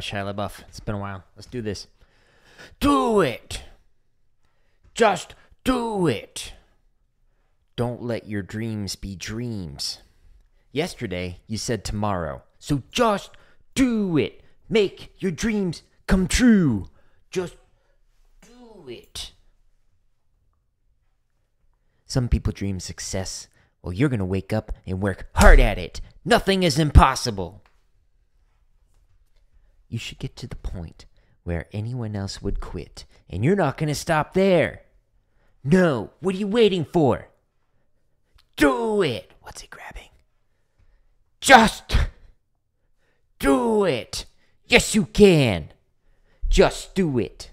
Right, Shia LaBeouf. It's been a while. Let's do this. Do it. Just do it. Don't let your dreams be dreams. Yesterday, you said tomorrow. So just do it. Make your dreams come true. Just do it. Some people dream success. Well, you're going to wake up and work hard at it. Nothing is impossible. You should get to the point where anyone else would quit, and you're not going to stop there. No, what are you waiting for? Do it. What's he grabbing? Just do it. Yes, you can. Just do it.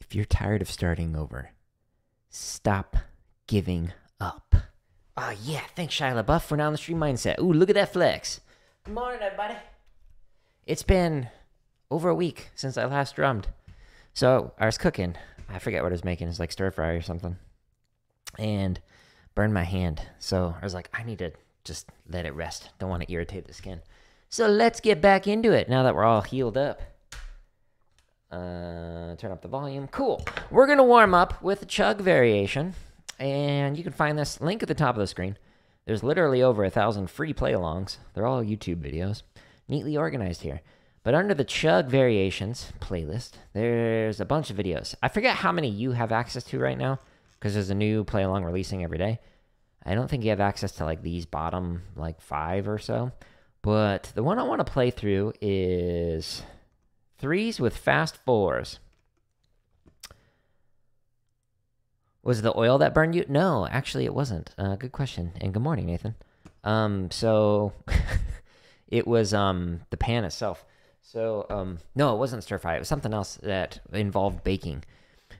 If you're tired of starting over, stop giving up. Oh, yeah, thanks, Shia LaBeouf, for now on the stream mindset. Ooh, look at that flex. Good morning, everybody. It's been over a week since I last drummed. So I was cooking. I forget what I was making. It's like stir fry or something. And burned my hand. So I was like, I need to just let it rest. Don't want to irritate the skin. So let's get back into it now that we're all healed up. Uh, turn up the volume. Cool. We're going to warm up with a chug variation. And you can find this link at the top of the screen. There's literally over a thousand free play alongs. They're all YouTube videos, neatly organized here. But under the Chug Variations playlist, there's a bunch of videos. I forget how many you have access to right now, because there's a new play along releasing every day. I don't think you have access to like these bottom like five or so. But the one I want to play through is threes with fast fours. Was it the oil that burned you? No, actually, it wasn't. Uh, good question. And good morning, Nathan. Um, so it was um the pan itself. So um no, it wasn't stir fry. It was something else that involved baking.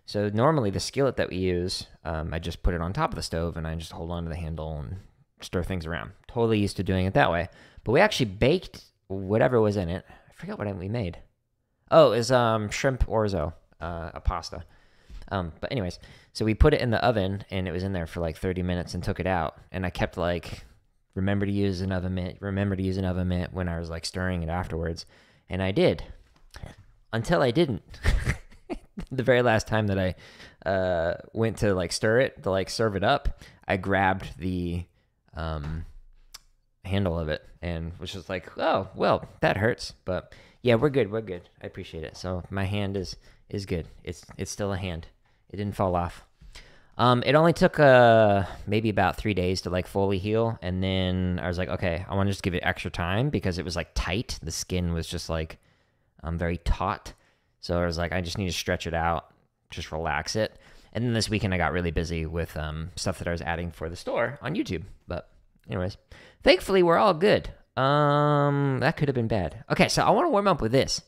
So normally the skillet that we use, um, I just put it on top of the stove and I just hold on to the handle and stir things around. Totally used to doing it that way. But we actually baked whatever was in it. I forgot what we made. Oh, it was um shrimp orzo, uh, a pasta. Um, but anyways, so we put it in the oven and it was in there for like 30 minutes and took it out. And I kept like, remember to use an oven mitt, remember to use an oven mitt when I was like stirring it afterwards. And I did until I didn't. the very last time that I uh, went to like stir it, to like serve it up, I grabbed the um, handle of it and was just like, oh, well, that hurts. But yeah, we're good. We're good. I appreciate it. So my hand is is good. It's it's still a hand. It didn't fall off. Um, it only took uh maybe about three days to like fully heal, and then I was like, okay, I want to just give it extra time because it was like tight. The skin was just like um very taut, so I was like, I just need to stretch it out, just relax it. And then this weekend I got really busy with um stuff that I was adding for the store on YouTube. But anyways, thankfully we're all good. Um, that could have been bad. Okay, so I want to warm up with this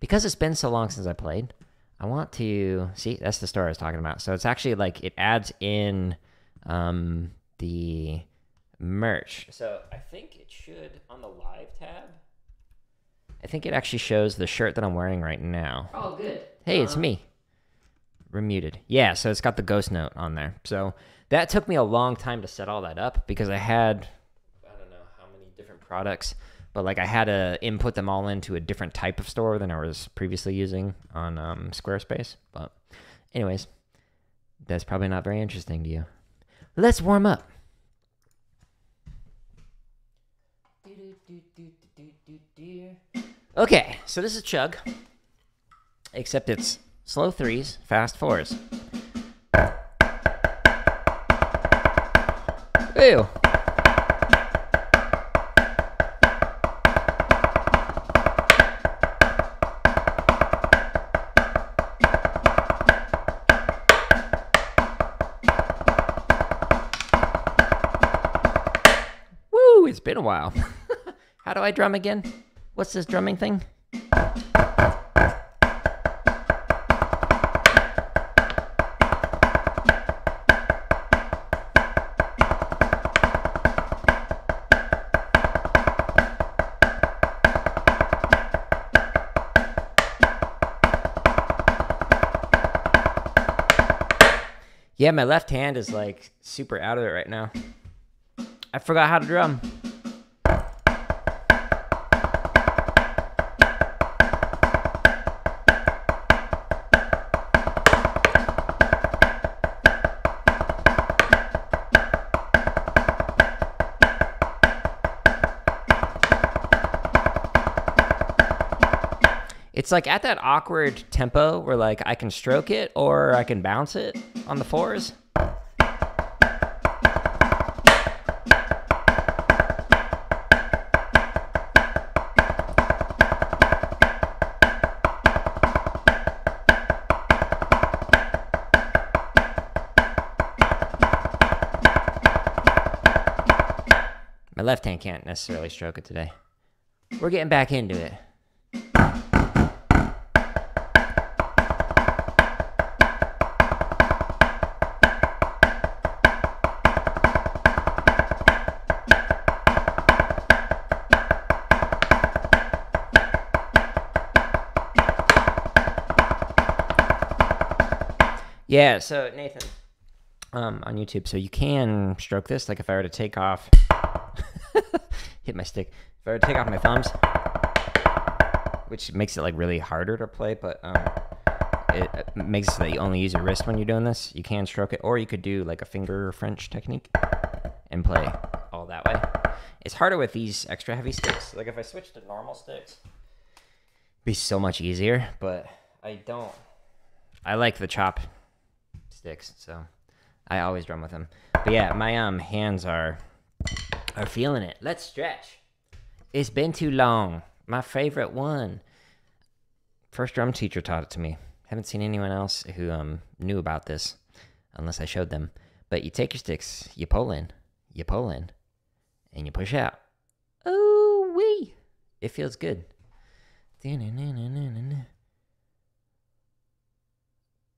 because it's been so long since I played. I want to see that's the story I was talking about. So it's actually like it adds in um, the merch. So I think it should on the live tab. I think it actually shows the shirt that I'm wearing right now. Oh, good. Hey, it's me. Remuted. Yeah, so it's got the ghost note on there. So that took me a long time to set all that up because I had I don't know how many different products, but like I had to input them all into a different type of store than I was previously using on um, Squarespace. But anyways, that's probably not very interesting to you. Let's warm up. Okay, so this is Chug, except it's slow threes, fast fours. Ew. While. How do I drum again? What's this drumming thing? Yeah, my left hand is like super out of it right now. I forgot how to drum. It's like at that awkward tempo where like I can stroke it or I can bounce it on the fours. My left hand can't necessarily stroke it today. We're getting back into it. Yeah, so Nathan, um, on YouTube, so you can stroke this. Like if I were to take off, hit my stick. If I were to take off my thumbs, which makes it like really harder to play, but um, it, it makes it so that you only use your wrist when you're doing this. You can stroke it, or you could do like a finger French technique and play all that way. It's harder with these extra heavy sticks. Like if I switch to normal sticks, be so much easier. But I don't. I like the chop sticks, so I always drum with them. But yeah, my um hands are are feeling it. Let's stretch. It's been too long. My favorite one. First drum teacher taught it to me. Haven't seen anyone else who um knew about this unless I showed them. But you take your sticks, you pull in, you pull in, and you push out. Oh wee! It feels good.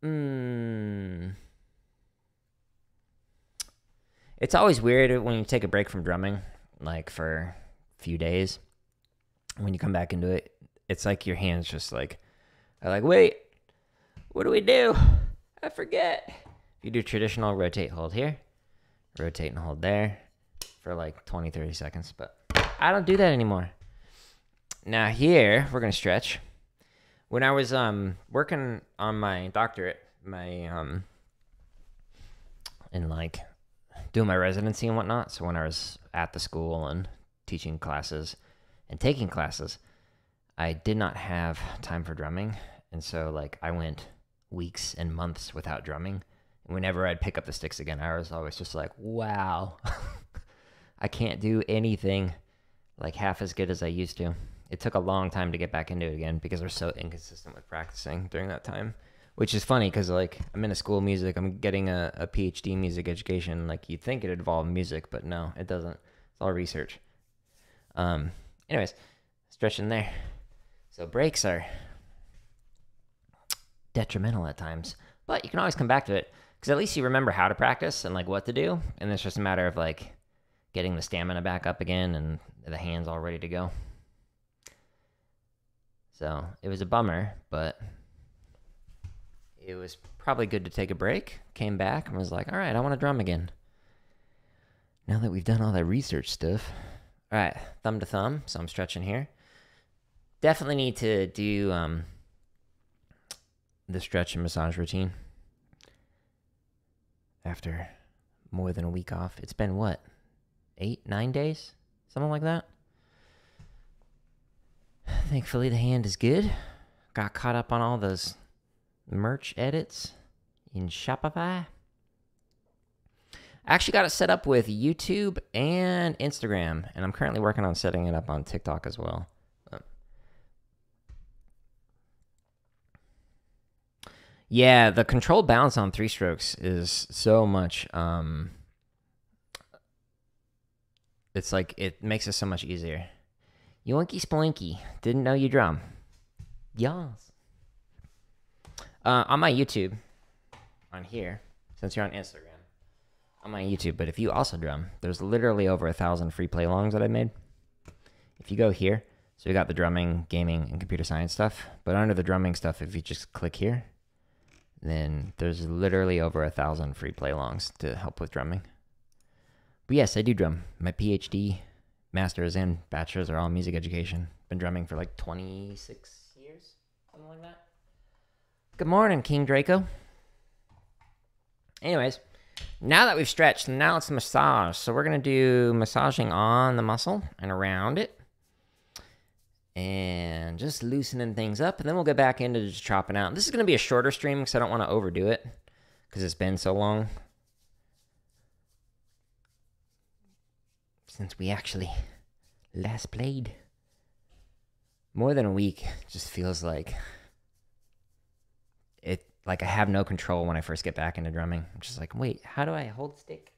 Mmm. It's always weird when you take a break from drumming, like for a few days. When you come back into it, it's like your hands just like are like, wait, what do we do? I forget. You do traditional rotate hold here, rotate and hold there for like 20, 30 seconds, but I don't do that anymore. Now here, we're gonna stretch. When I was um working on my doctorate, my um in like doing my residency and whatnot. So when I was at the school and teaching classes and taking classes, I did not have time for drumming. And so like I went weeks and months without drumming. And whenever I'd pick up the sticks again, I was always just like, wow, I can't do anything like half as good as I used to. It took a long time to get back into it again because we're so inconsistent with practicing during that time which is funny because like I'm in a school music, I'm getting a, a PhD music education. Like you'd think it involved music, but no, it doesn't. It's all research. Um, anyways, stretching there. So breaks are detrimental at times, but you can always come back to it because at least you remember how to practice and like what to do, and it's just a matter of like getting the stamina back up again and the hands all ready to go. So it was a bummer, but it was probably good to take a break. Came back and was like, all right, I want to drum again. Now that we've done all that research stuff, all right, thumb to thumb. So I'm stretching here. Definitely need to do um, the stretch and massage routine after more than a week off. It's been what, eight, nine days? Something like that. Thankfully, the hand is good. Got caught up on all those merch edits in Shopify. I actually got it set up with YouTube and Instagram, and I'm currently working on setting it up on TikTok as well. Yeah, the controlled balance on three strokes is so much. Um, it's like it makes it so much easier. Yoinky splinky, didn't know you drum. Yes uh, on my YouTube, on here, since you're on Instagram, on my YouTube. But if you also drum, there's literally over a thousand free play longs that I made. If you go here, so we got the drumming, gaming, and computer science stuff. But under the drumming stuff, if you just click here, then there's literally over a thousand free play longs to help with drumming. But yes, I do drum. My PhD, master's, and bachelor's are all music education. Been drumming for like 26 years, something like that. Good morning, King Draco. Anyways, now that we've stretched, now it's massage. So we're going to do massaging on the muscle and around it. and just loosening things up. And then we'll get back into just chopping out. This is going to be a shorter stream because I don't want to overdo it because it's been so long since we actually last played. More than a week just feels like it like I have no control when I first get back into drumming. I'm just like, wait, how do I hold stick?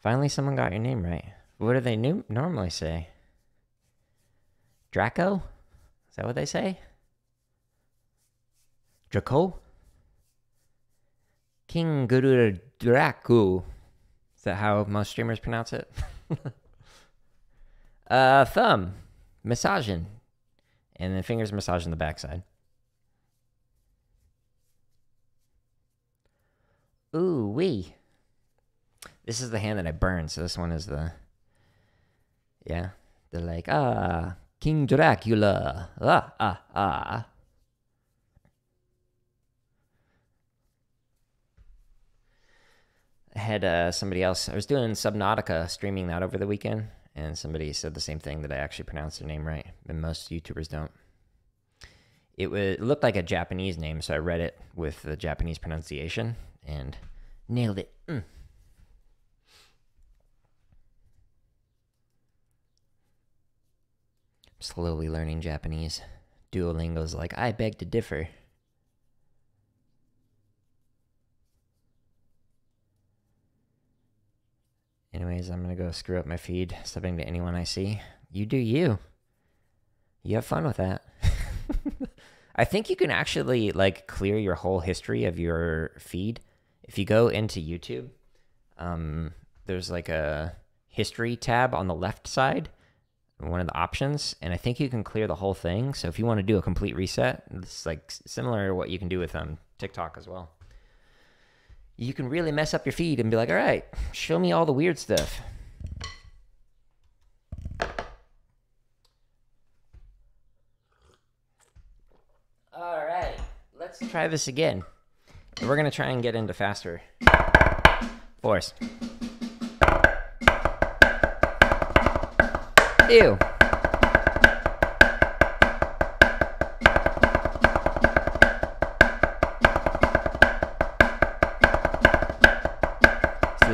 Finally, someone got your name right. What do they normally say? Draco? Is that what they say? Draco? King Guru Draku. Is that how most streamers pronounce it? uh, thumb. Massaging. And then fingers massaging the backside. Ooh, wee. This is the hand that I burned, so this one is the. Yeah. They're like, ah, King Dracula. Ah, ah, ah. Had uh, somebody else. I was doing Subnautica, streaming that over the weekend, and somebody said the same thing that I actually pronounced their name right, and most YouTubers don't. It, was, it looked like a Japanese name, so I read it with the Japanese pronunciation and nailed it. Mm. slowly learning Japanese. Duolingo's like, I beg to differ. Anyways, I'm gonna go screw up my feed, subbing to anyone I see. You do you. You have fun with that. I think you can actually like clear your whole history of your feed if you go into YouTube. Um, there's like a history tab on the left side, one of the options, and I think you can clear the whole thing. So if you want to do a complete reset, it's like similar to what you can do with um, TikTok as well. You can really mess up your feed and be like, all right, show me all the weird stuff. All right, let's try this again. We're to try and get into faster fours. Ew.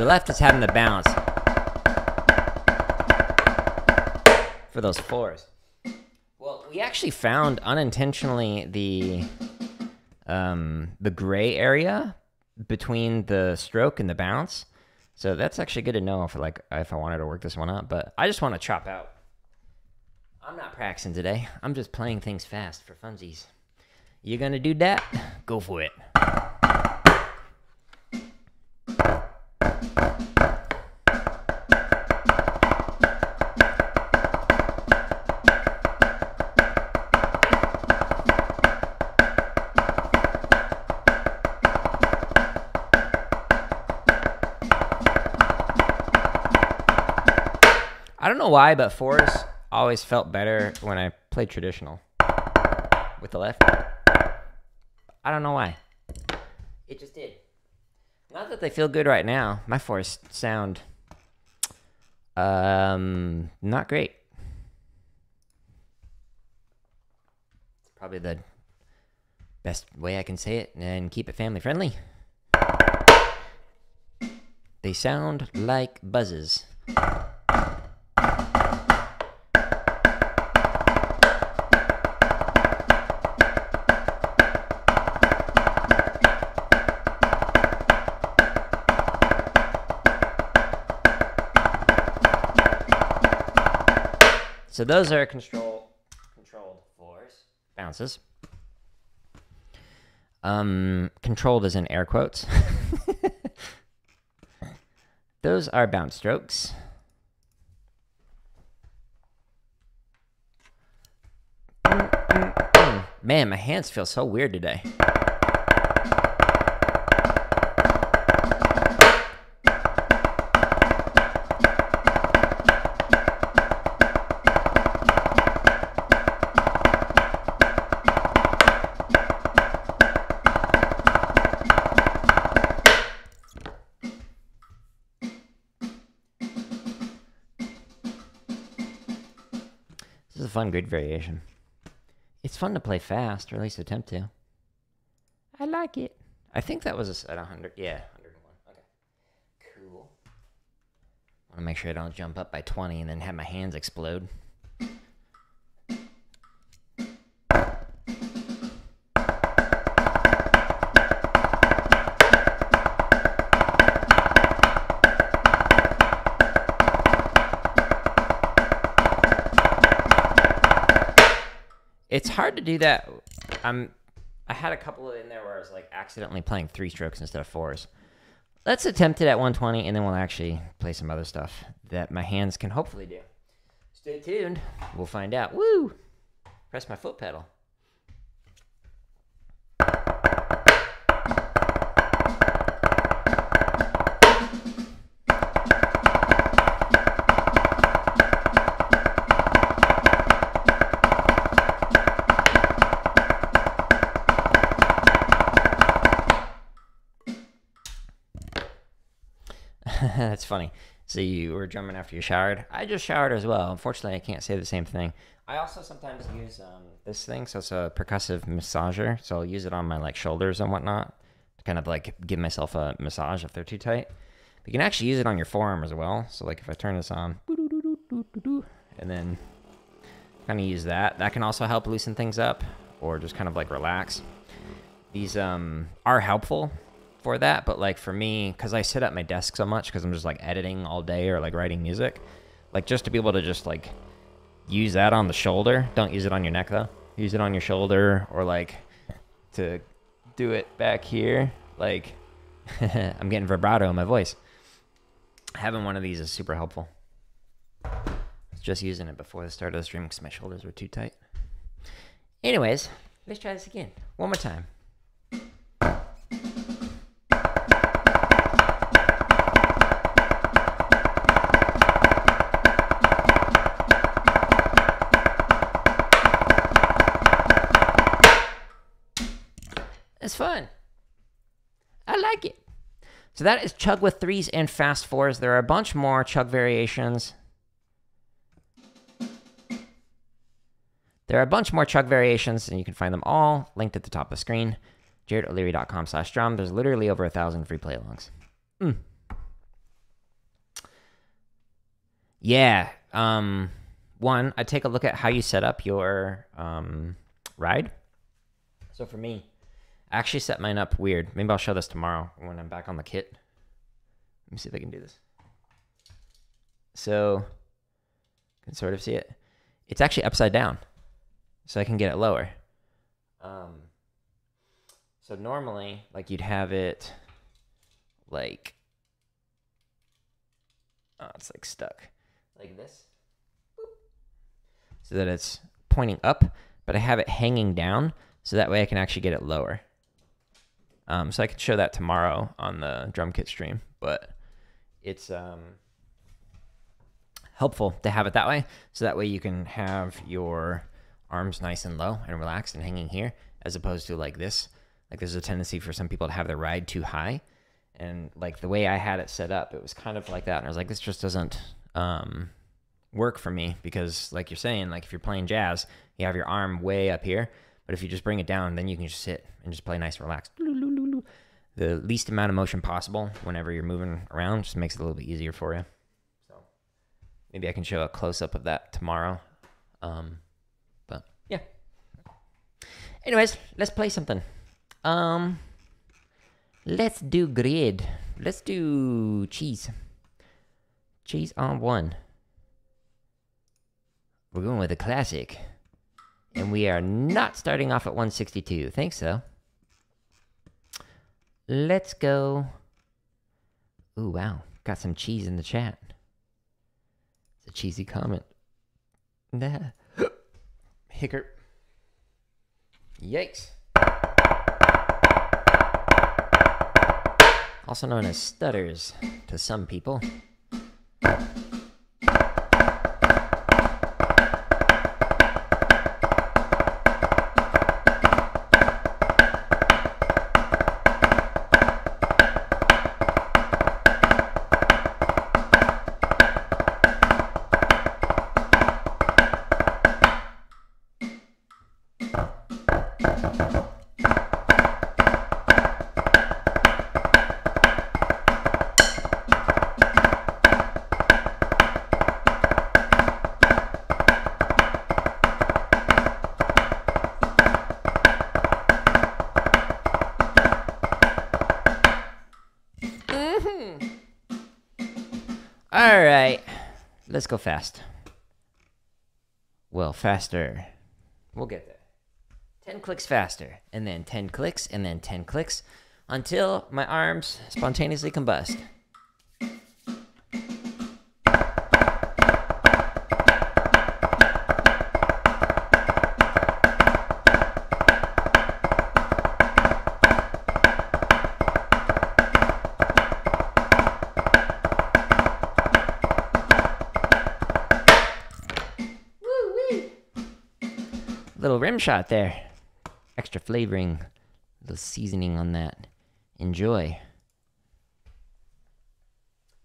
The left is having the bounce for those fours. Well, we actually found unintentionally the um, the gray area between the stroke and the bounce. So that's actually good to know if like if I wanted to work this one up. But I just want to chop out. I'm not practicing today. I'm just playing things fast for funsies. You gonna do that? Go for it. Why, but fours always felt better when I played traditional with the left. I don't know why. It just did. Not that they feel good right now. My fours sound um not great. It's probably the best way I can say it and keep it family friendly. They sound like buzzes. So those are control controlled fours bounces. Um, controlled is in air quotes. those are bounce strokes. Mm, mm, mm. Man, my hands feel so weird today. Fun grid variation. It's fun to play fast, or at least attempt to. I like it. I think that was at 100. Yeah, 101. Okay. Cool. want to make sure I don't jump up by 20 and then have my hands explode. It's hard to do that. I'm. I had a couple in there where I was like accidentally playing three strokes instead of fours. Let's attempt it at 120, and then we'll actually play some other stuff that my hands can hopefully do. Stay tuned. We'll find out. Woo! Press my foot pedal. That's funny. So you were drumming after you showered. I just showered as well. Unfortunately, I can't say the same thing. I also sometimes use um, this thing. So it's a percussive massager. So I'll use it on my like shoulders and whatnot to kind of like give myself a massage if they're too tight. But you can actually use it on your forearm as well. So like if I turn this on, and then kind of use that. That can also help loosen things up or just kind of like relax. These um, are helpful for that, but like for me, because I sit at my desk so much because I'm just like editing all day or like writing music, like just to be able to just like use that on the shoulder. Don't use it on your neck though. Use it on your shoulder or like to do it back here. Like I'm getting vibrato in my voice. Having one of these is super helpful. Just using it before the start of the stream because my shoulders were too tight. Anyways, let's try this again. One more time. Fun. I like it. So that is chug with threes and fast fours. There are a bunch more chug variations. There are a bunch more chug variations, and you can find them all linked at the top of the screen. JaredO'Leary.com slash drum. There's literally over a thousand free play alongs. Mm. Yeah. Um, one, I take a look at how you set up your um, ride. So for me, Actually set mine up weird. Maybe I'll show this tomorrow when I'm back on the kit. Let me see if I can do this. So, you can sort of see it. It's actually upside down, so I can get it lower. Um, so normally, like you'd have it like, oh, it's like stuck, like this, so that it's pointing up, but I have it hanging down, so that way I can actually get it lower. Um, so I can show that tomorrow on the drum kit stream, but it's um, helpful to have it that way. So that way you can have your arms nice and low and relaxed and hanging here, as opposed to like this. Like there's a tendency for some people to have their ride too high. And like the way I had it set up, it was kind of like that. And I was like, this just doesn't um, work for me because, like you're saying, like if you're playing jazz, you have your arm way up here. But if you just bring it down, then you can just sit and just play nice and relaxed the least amount of motion possible whenever you're moving around just makes it a little bit easier for you. So maybe I can show a close up of that tomorrow. Um, but yeah. Anyways, let's play something. Um, let's do grid. Let's do cheese. Cheese on one. We're going with a classic. And we are not starting off at 162. Thanks, though. Let's go. Ooh, wow. Got some cheese in the chat. It's a cheesy comment. Nah. Hickert. Yikes. Also known as stutters to some people. Let's go fast. Well, faster. We'll get there. 10 clicks faster, and then 10 clicks, and then 10 clicks until my arms spontaneously combust. Rim shot there. Extra flavoring, little seasoning on that. Enjoy.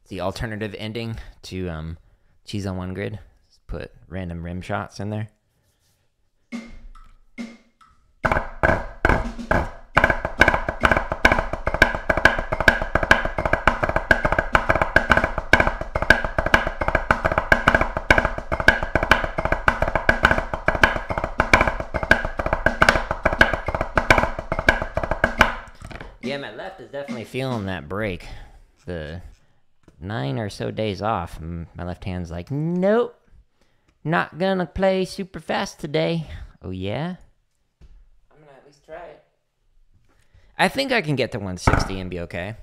The alternative ending to um, cheese on one grid. Just put random rim shots in there. Is definitely feeling that break. The nine or so days off, my left hand's like, nope, not gonna play super fast today. Oh, yeah? I'm gonna at least try it. I think I can get to 160 and be okay.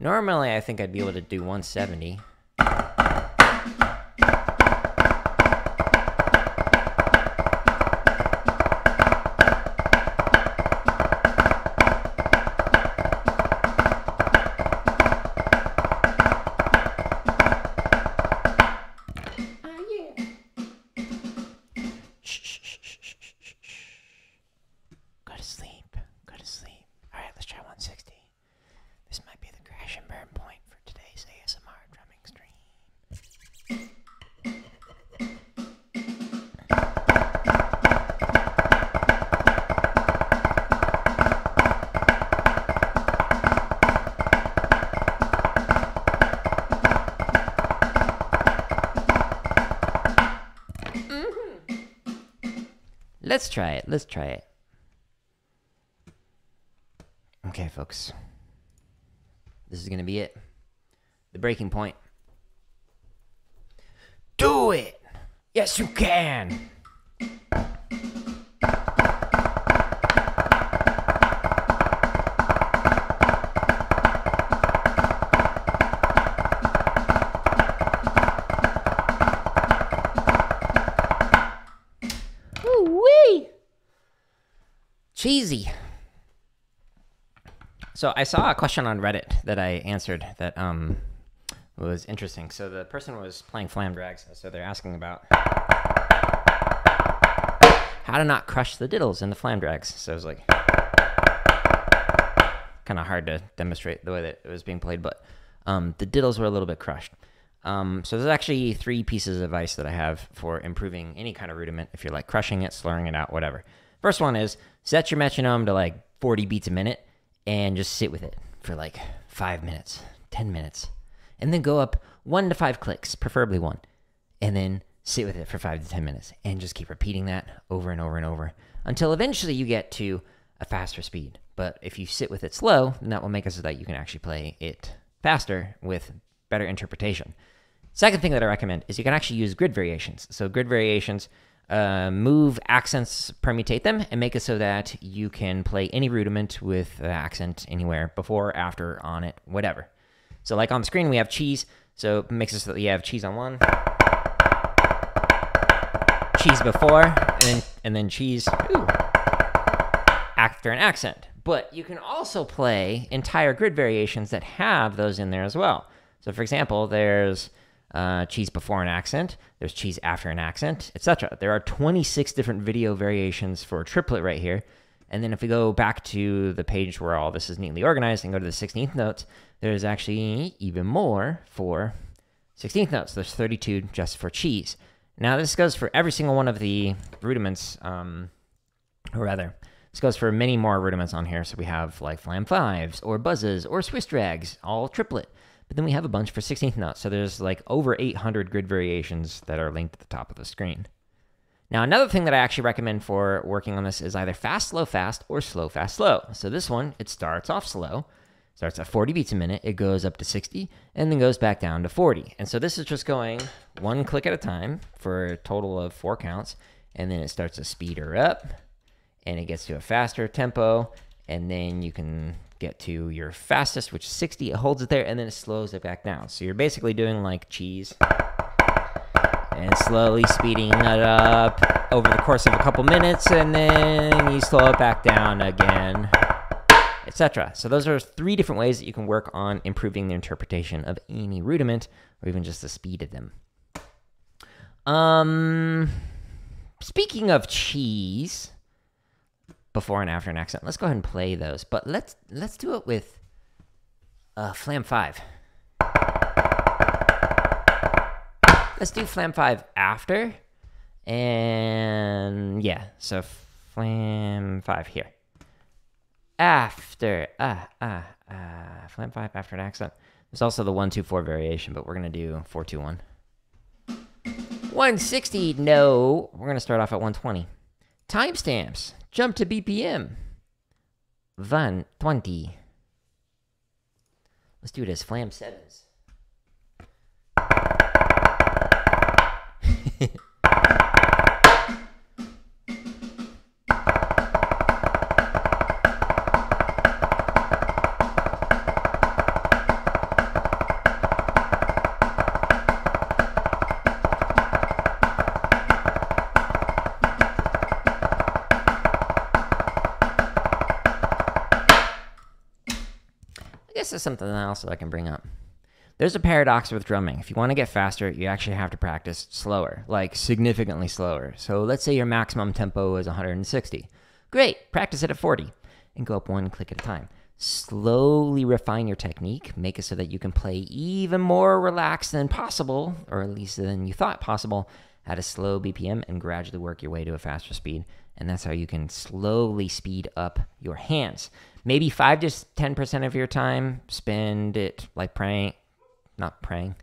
Normally, I think I'd be able to do 170. Try it. Let's try it. Okay, folks. This is going to be it. The breaking point. Do it! Yes, you can! So I saw a question on Reddit that I answered that um was interesting. So the person was playing Flam Drags, so they're asking about how to not crush the diddles in the Flam Drags. So it was like kind of hard to demonstrate the way that it was being played, but um, the diddles were a little bit crushed. Um, so there's actually three pieces of advice that I have for improving any kind of rudiment if you're like crushing it, slurring it out, whatever. First one is set your metronome to like 40 beats a minute and just sit with it for like five minutes, 10 minutes, and then go up one to five clicks, preferably one, and then sit with it for five to 10 minutes and just keep repeating that over and over and over until eventually you get to a faster speed. But if you sit with it slow, then that will make it so that you can actually play it faster with better interpretation. Second thing that I recommend is you can actually use grid variations. So grid variations uh, move accents, permutate them, and make it so that you can play any rudiment with the accent anywhere, before, after, on it, whatever. So like on the screen, we have cheese. So it makes it so that you have cheese on one, cheese before, and then, and then cheese ooh, after an accent. But you can also play entire grid variations that have those in there as well. So for example, there's uh, cheese before an accent, there's cheese after an accent, etc. There are 26 different video variations for triplet right here. And then if we go back to the page where all this is neatly organized and go to the 16th notes, there's actually even more for 16th notes. There's 32 just for cheese. Now this goes for every single one of the rudiments, um, or rather, this goes for many more rudiments on here. So we have like flam fives or buzzes or Swiss drags, all triplet. But then we have a bunch for 16th notes. So there's like over 800 grid variations that are linked at the top of the screen. Now, another thing that I actually recommend for working on this is either fast, slow, fast, or slow, fast, slow. So this one, it starts off slow, starts at 40 beats a minute, it goes up to 60, and then goes back down to 40. And so this is just going one click at a time for a total of four counts, and then it starts to speed her up, and it gets to a faster tempo, and then you can get to your fastest, which is 60. It holds it there, and then it slows it back down. So you're basically doing like cheese and slowly speeding it up over the course of a couple minutes, and then you slow it back down again, etc. So those are three different ways that you can work on improving the interpretation of any rudiment, or even just the speed of them. Um, speaking of cheese, before and after an accent, let's go ahead and play those. But let's let's do it with uh, Flam Five. Let's do Flam 5 after. And yeah, so Flam 5 here. After. Ah, ah, ah. Flam 5 after an accent. There's also the 124 variation, but we're going to do 421. 160, no. We're going to start off at 120. Timestamps. Jump to BPM. 120. Let's do as Flam 7s. is something else that I can bring up. There's a paradox with drumming. If you want to get faster, you actually have to practice slower, like significantly slower. So let's say your maximum tempo is 160. Great, practice it at 40 and go up one click at a time. Slowly refine your technique, make it so that you can play even more relaxed than possible, or at least than you thought possible, at a slow BPM and gradually work your way to a faster speed. And that's how you can slowly speed up your hands. Maybe 5 to 10% of your time, spend it like praying, not praying,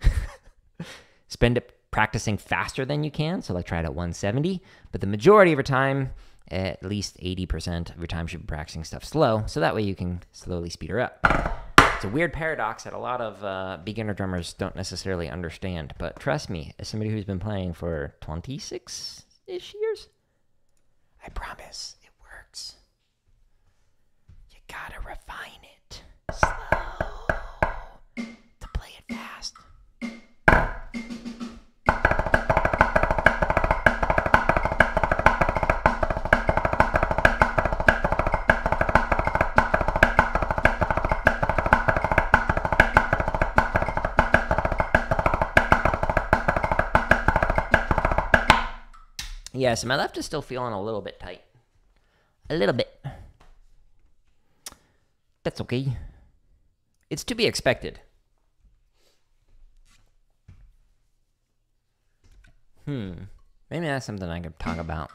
spend it practicing faster than you can. So like try it at 170, but the majority of your time, at least 80% of your time should be practicing stuff slow. So that way you can slowly speed her up. It's a weird paradox that a lot of uh, beginner drummers don't necessarily understand. But trust me, as somebody who's been playing for 26 ish years, I promise it works. You gotta refine it. Slow. Yeah, so my left is still feeling a little bit tight. A little bit. That's okay. It's to be expected. Hmm. Maybe that's something I could talk about.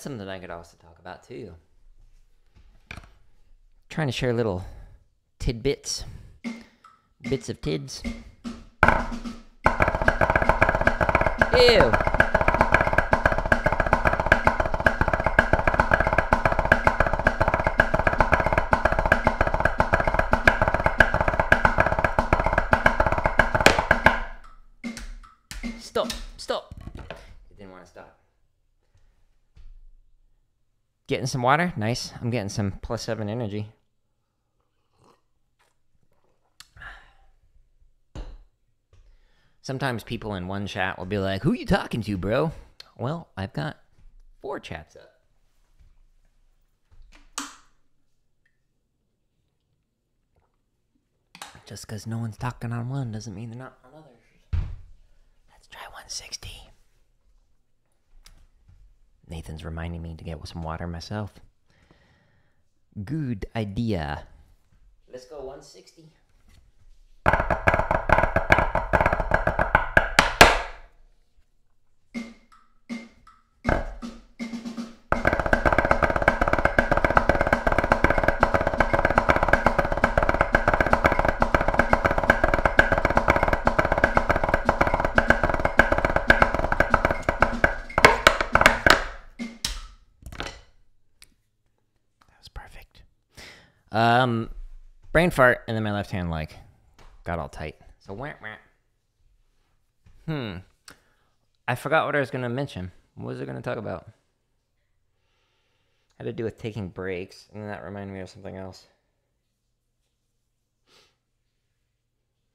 That's something I could also talk about too. Trying to share little tidbits, bits of tids. Ew. Getting some water? Nice. I'm getting some plus seven energy. Sometimes people in one chat will be like, Who are you talking to, bro? Well, I've got four chats up. Just because no one's talking on one doesn't mean they're not on others. Let's try 160. Nathan's reminding me to get some water myself. Good idea. Let's go 160. Brain fart, and then my left hand like got all tight. So wah, wah. Hmm. I forgot what I was gonna mention. What was I gonna talk about? Had to do with taking breaks, and then that reminded me of something else.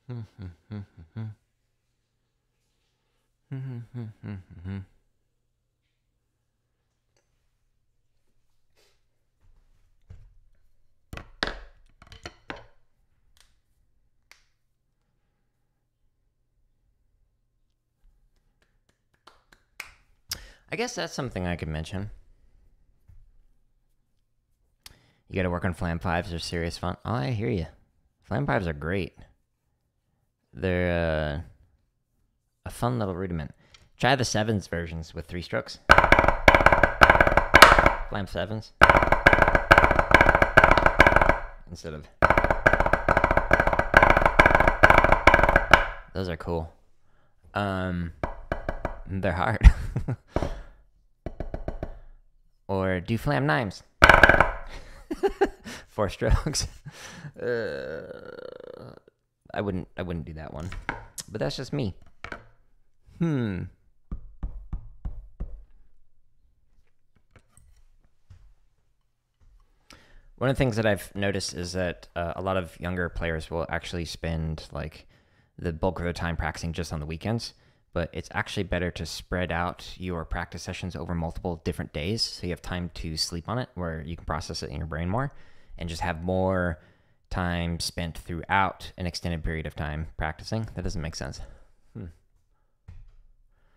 Hmm, hmm, hmm, hmm, hmm. Hmm, hmm, hmm, hmm, hmm, hmm. I guess that's something I could mention. You got to work on Flam 5s. They're serious fun. Oh, I hear you. Flam 5s are great. They're uh, a fun little rudiment. Try the 7s versions with three strokes. Flam 7s. Instead of. Those are cool. Um, they're hard. do flam nimes. Four strokes. Uh, I wouldn't. I wouldn't do that one. But that's just me. Hmm. One of the things that I've noticed is that uh, a lot of younger players will actually spend like the bulk of their time practicing just on the weekends but it's actually better to spread out your practice sessions over multiple different days so you have time to sleep on it where you can process it in your brain more and just have more time spent throughout an extended period of time practicing. That doesn't make sense. Hmm.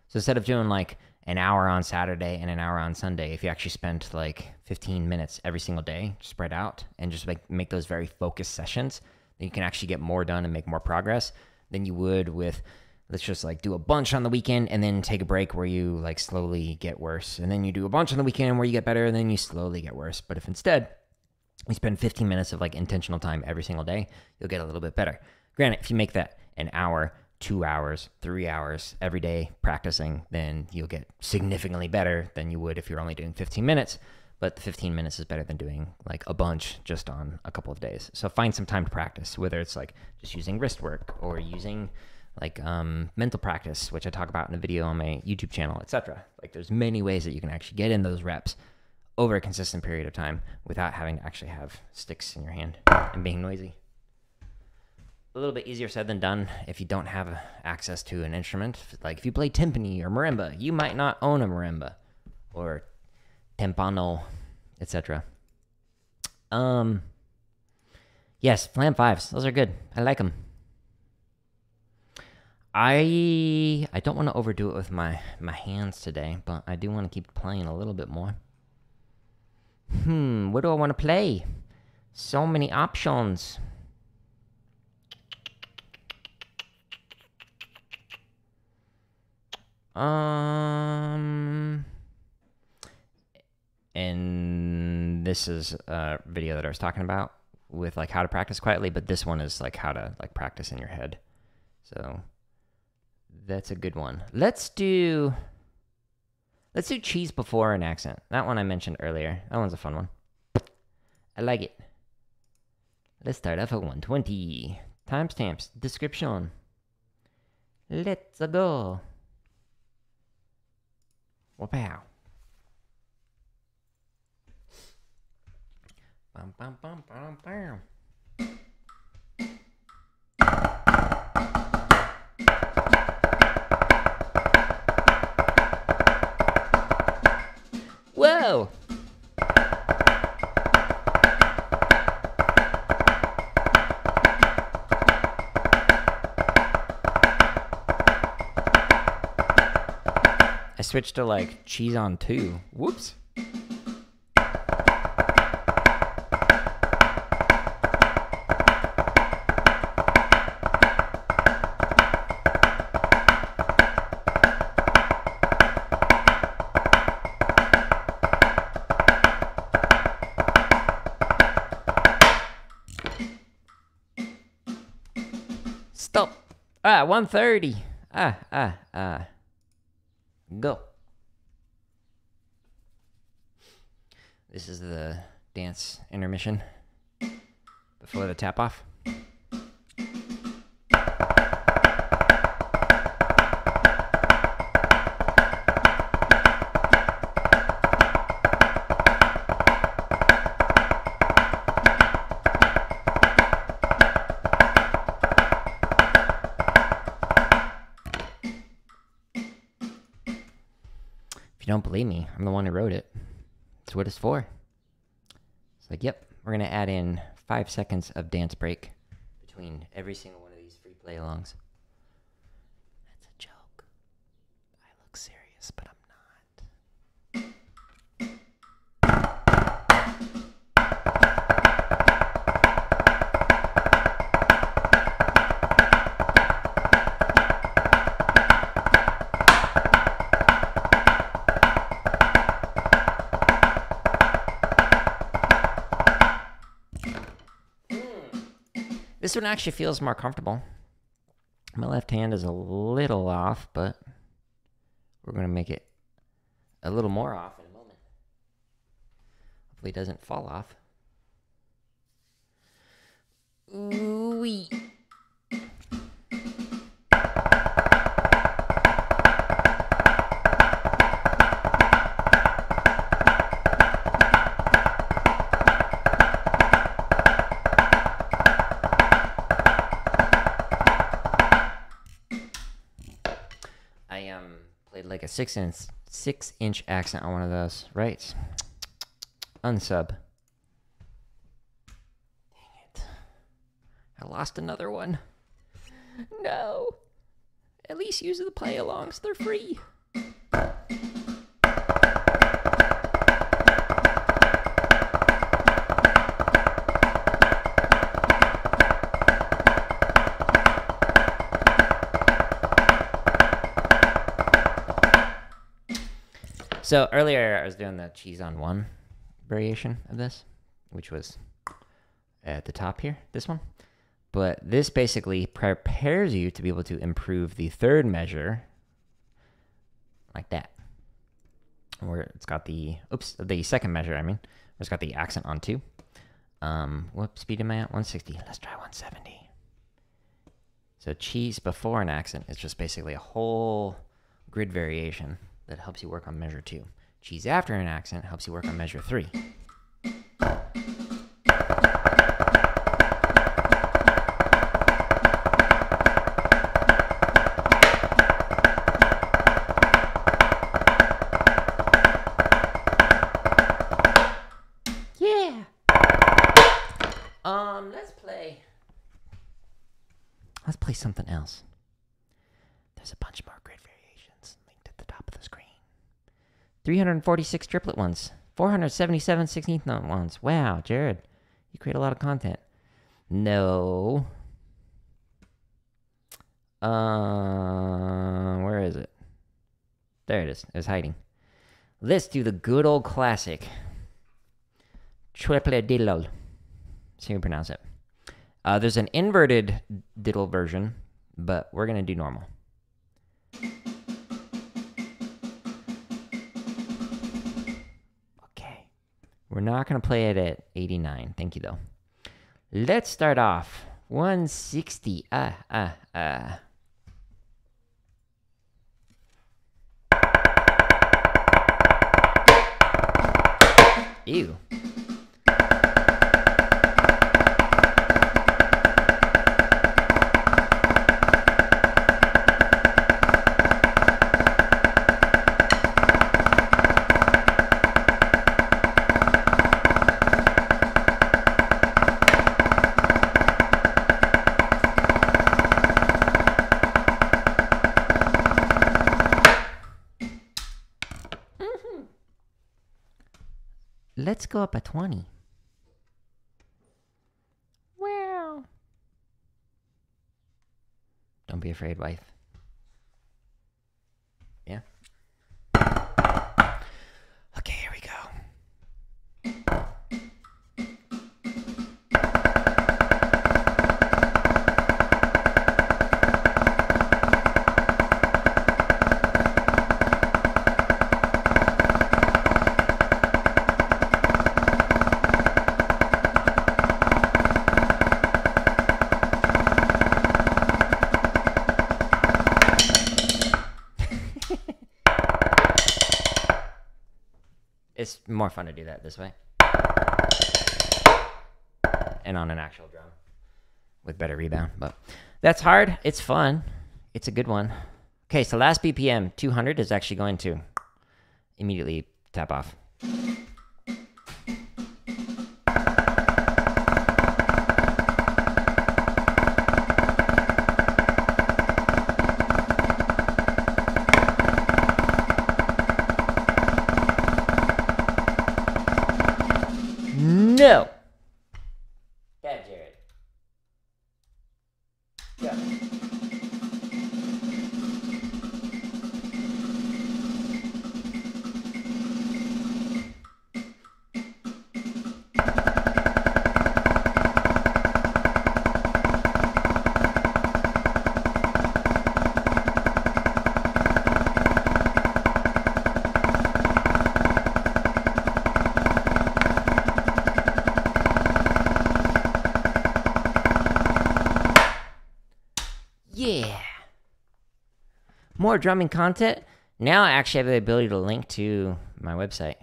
So instead of doing like an hour on Saturday and an hour on Sunday, if you actually spent like 15 minutes every single day spread out and just make, make those very focused sessions, then you can actually get more done and make more progress than you would with let's just like do a bunch on the weekend and then take a break where you like slowly get worse. And then you do a bunch on the weekend where you get better and then you slowly get worse. But if instead you spend 15 minutes of like intentional time every single day you'll get a little bit better. Granted if you make that an hour two hours three hours every day practicing then you'll get significantly better than you would if you're only doing 15 minutes. But the 15 minutes is better than doing like a bunch just on a couple of days. So find some time to practice whether it's like just using wrist work or using like um, mental practice, which I talk about in a video on my YouTube channel, etc. Like there's many ways that you can actually get in those reps over a consistent period of time without having to actually have sticks in your hand and being noisy. A little bit easier said than done if you don't have access to an instrument. Like if you play timpani or marimba, you might not own a marimba or timpano, etc. Um, yes, flam fives. Those are good. I like them. I I don't want to overdo it with my my hands today, but I do want to keep playing a little bit more. Hmm, what do I want to play? So many options. Um and this is a video that I was talking about with like how to practice quietly, but this one is like how to like practice in your head. So that's a good one. Let's do Let's do cheese before an accent. That one I mentioned earlier. That one's a fun one. I like it. Let's start off at 120. Timestamps. Description. Let's go. Wow. Bum, bum, bum, bum, bum. I switched to like cheese on two. Whoops. 130. Ah, ah, ah. Go. This is the dance intermission. before the tap off. You don't believe me, I'm the one who wrote it. It's what it's for. It's like, yep, we're gonna add in five seconds of dance break between every single one of these free play alongs. That's a joke. I look serious, but This one actually feels more comfortable. My left hand is a little off, but we're going to make it a little more off in a moment. Hopefully, it doesn't fall off. Ooh six inch six inch accent on one of those. Right. Unsub. Dang it. I lost another one. No. At least use the play alongs. They're free. So earlier I was doing the cheese on one variation of this, which was at the top here, this one. But this basically prepares you to be able to improve the third measure like that. Where it's got the, oops, the second measure, I mean, where it's got the accent on two. Um, what speed am I at? 160. Let's try 170. So cheese before an accent is just basically a whole grid variation that helps you work on measure two. Cheese after an accent helps you work on measure three. Yeah. Um, let's play. Let's play something else. There's a bunch more grid variations linked at the top of the screen. 346 triplet ones, 477 16th note ones. Wow, Jared, you create a lot of content. No. Uh, where is it? There it is. It's hiding. Let's do the good old classic. Triple diddle. See how you pronounce it. Uh, there's an inverted diddle version, but we're gonna do normal. We're not gonna play it at 89. Thank you though. Let's start off 160. Ah ah ah. Ew. Go up a 20. Wow. Don't be afraid, wife. More fun to do that this way. And on an actual drum with better rebound. But that's hard. It's fun. It's a good one. Okay, so last BPM 200 is actually going to immediately tap off. More drumming content. Now I actually have the ability to link to my website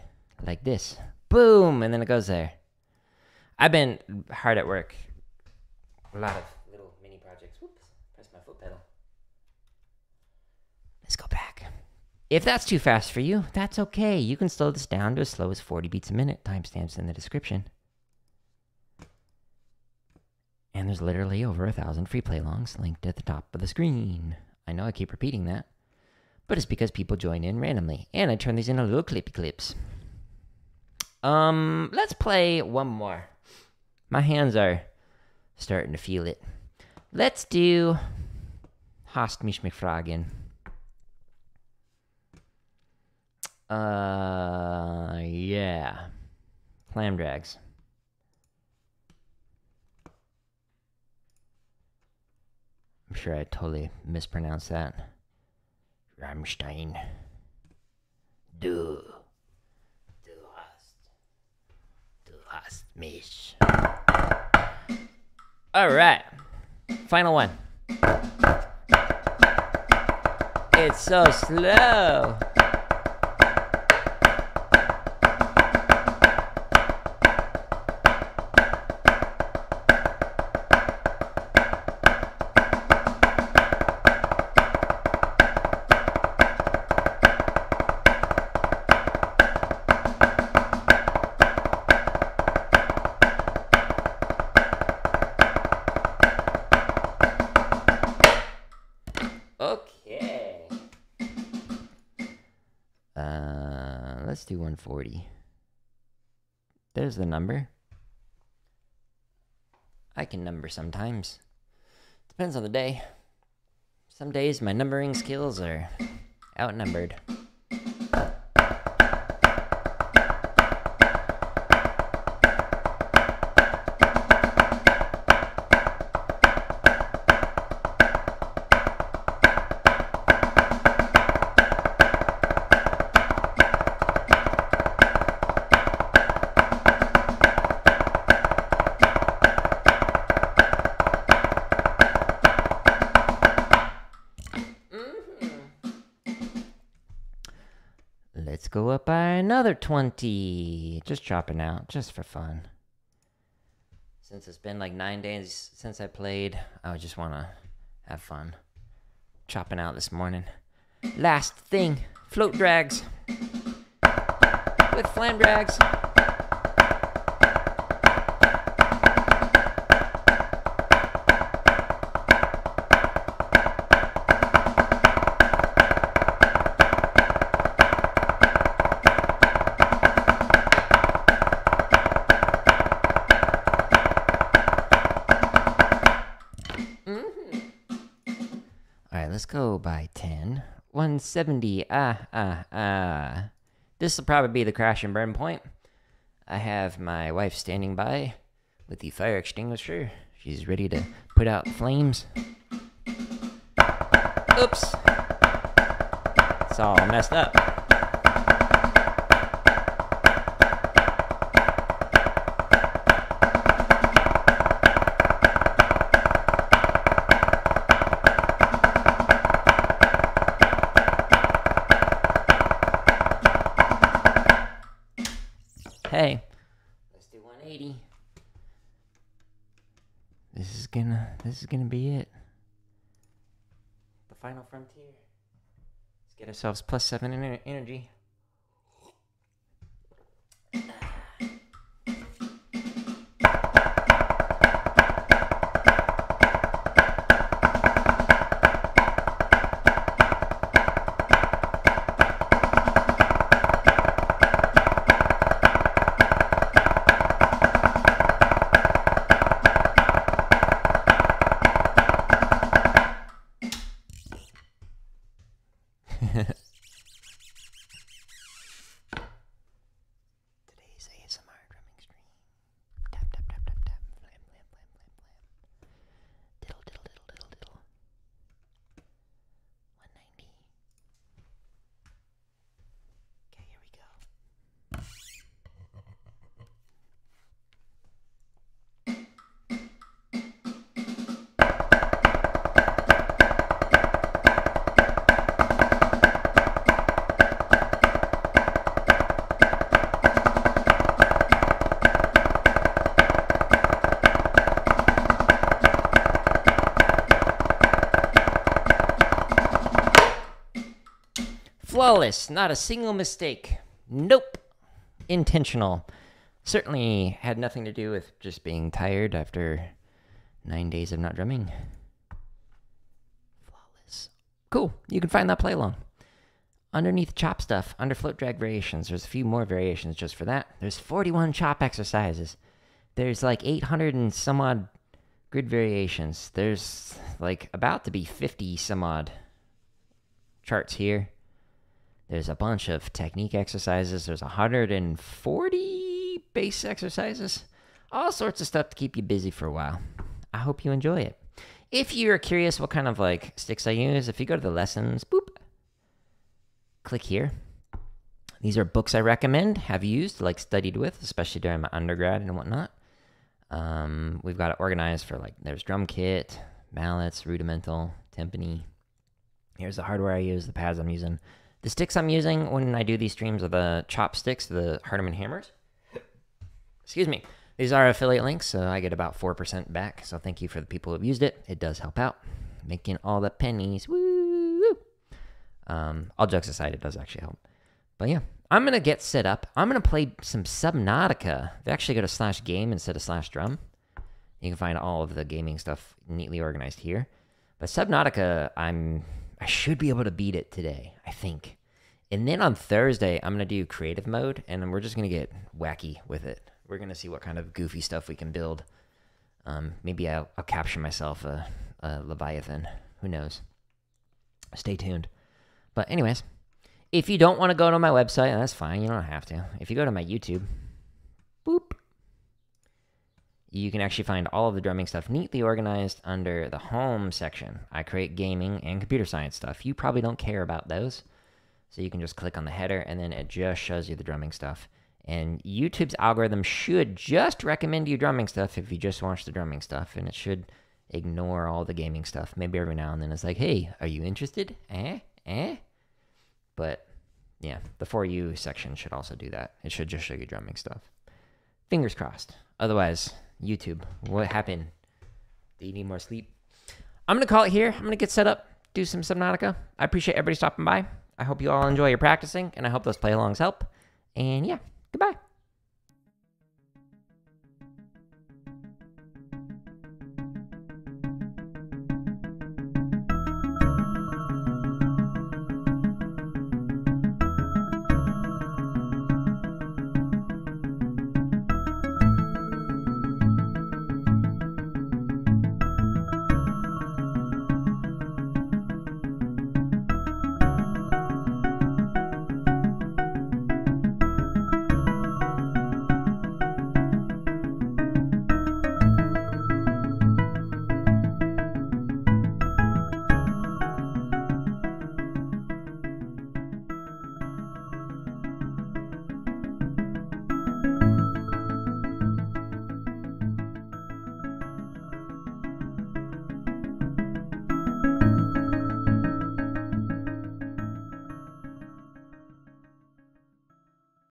like this. Boom, and then it goes there. I've been hard at work. A lot of little mini projects. Whoops, press my foot pedal. Let's go back. If that's too fast for you, that's okay. You can slow this down to as slow as 40 beats a minute. Timestamps in the description. And there's literally over a thousand free play longs linked at the top of the screen. I know I keep repeating that, but it's because people join in randomly, and I turn these into little clippy clips. Um, let's play one more. My hands are starting to feel it. Let's do Hast mich McFragen. Uh, yeah. Flam drags. I'm sure I totally mispronounced that. Rammstein. Du. Du hast. Du hast mich. Alright. Final one. It's so slow. 40. There's the number. I can number sometimes. Depends on the day. Some days my numbering skills are outnumbered. Another 20. Just chopping out, just for fun. Since it's been like nine days since I played, I just want to have fun. Chopping out this morning. Last thing float drags. With flam drags. 170. Ah, ah, ah. This will probably be the crash and burn point. I have my wife standing by with the fire extinguisher. She's ready to put out flames. Oops. It's all messed up. Gonna this is gonna be it. The final frontier. Let's get ourselves plus seven energy. Flawless, not a single mistake. Nope. Intentional. Certainly had nothing to do with just being tired after nine days of not drumming. Flawless. Cool. You can find that play along. Underneath chop stuff, under float drag variations, there's a few more variations just for that. There's 41 chop exercises. There's like 800 and some odd grid variations. There's like about to be 50 some odd charts here. There's a bunch of technique exercises. There's 140 bass exercises. All sorts of stuff to keep you busy for a while. I hope you enjoy it. If you're curious what kind of like sticks I use, if you go to the lessons, boop, click here. These are books I recommend, have used, like studied with, especially during my undergrad and whatnot. Um, we've got it organized for like there's drum kit, mallets, rudimental, timpani. Here's the hardware I use, the pads I'm using. The sticks I'm using when I do these streams are the chopsticks, the Hardimon hammers. Excuse me. These are affiliate links, so I get about 4% back. So thank you for the people who've used it. It does help out. Making all the pennies. Woo! Um, all jokes aside, it does actually help. But yeah, I'm going to get set up. I'm going to play some Subnautica. If you actually go to slash game instead of slash drum, you can find all of the gaming stuff neatly organized here. But Subnautica, I'm I should be able to beat it today, I think. And then on Thursday, I'm going to do creative mode, and we're just going to get wacky with it. We're going to see what kind of goofy stuff we can build. Um, maybe I'll, I'll, capture myself a, a Leviathan. Who knows? Stay tuned. But, anyways, if you don't want to go to my website, that's fine. You don't have to. If you go to my YouTube, boop, you can actually find all of the drumming stuff neatly organized under the home section. I create gaming and computer science stuff. You probably don't care about those. So you can just click on the header and then it just shows you the drumming stuff. And YouTube's algorithm should just recommend you drumming stuff if you just watch the drumming stuff. And it should ignore all the gaming stuff. Maybe every now and then it's like, hey, are you interested? Eh? Eh? But yeah, the For You section should also do that. It should just show you drumming stuff. Fingers crossed. Otherwise, YouTube. What happened? Do you need more sleep? I'm going to call it here. I'm going to get set up, do some Subnautica. I appreciate everybody stopping by. I hope you all enjoy your practicing, and I hope those play alongs help. And yeah, goodbye.